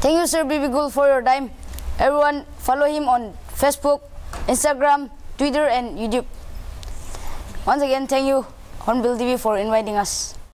Thank you, Sir Bebe Cool, for your time. Everyone, follow him on Facebook, Instagram, Twitter, and YouTube. Once again, thank you, Hornbill TV, for inviting us.